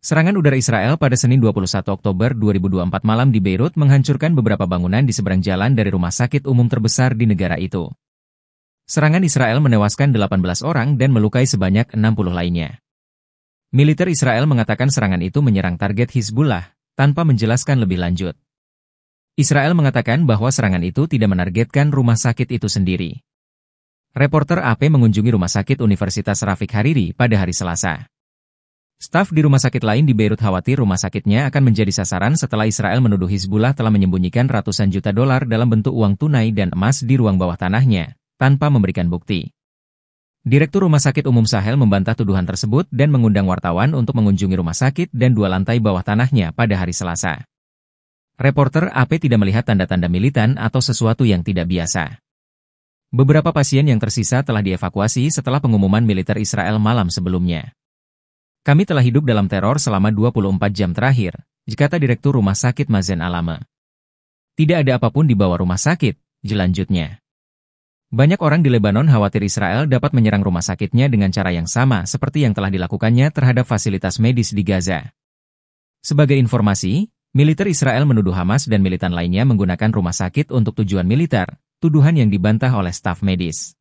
Serangan udara Israel pada Senin 21 Oktober 2024 malam di Beirut menghancurkan beberapa bangunan di seberang jalan dari rumah sakit umum terbesar di negara itu. Serangan Israel menewaskan 18 orang dan melukai sebanyak 60 lainnya. Militer Israel mengatakan serangan itu menyerang target Hizbullah, tanpa menjelaskan lebih lanjut. Israel mengatakan bahwa serangan itu tidak menargetkan rumah sakit itu sendiri. Reporter AP mengunjungi rumah sakit Universitas Rafiq Hariri pada hari Selasa. Staf di rumah sakit lain di Beirut khawatir rumah sakitnya akan menjadi sasaran setelah Israel menuduh Hizbullah telah menyembunyikan ratusan juta dolar dalam bentuk uang tunai dan emas di ruang bawah tanahnya, tanpa memberikan bukti. Direktur Rumah Sakit Umum Sahel membantah tuduhan tersebut dan mengundang wartawan untuk mengunjungi rumah sakit dan dua lantai bawah tanahnya pada hari Selasa. Reporter AP tidak melihat tanda-tanda militan atau sesuatu yang tidak biasa. Beberapa pasien yang tersisa telah dievakuasi setelah pengumuman militer Israel malam sebelumnya. Kami telah hidup dalam teror selama 24 jam terakhir, kata Direktur Rumah Sakit Mazen Alama. Tidak ada apa pun di bawah rumah sakit, jelanjutnya. Banyak orang di Lebanon khawatir Israel dapat menyerang rumah sakitnya dengan cara yang sama seperti yang telah dilakukannya terhadap fasilitas medis di Gaza. Sebagai informasi, militer Israel menuduh Hamas dan militan lainnya menggunakan rumah sakit untuk tujuan militer, tuduhan yang dibantah oleh staf medis.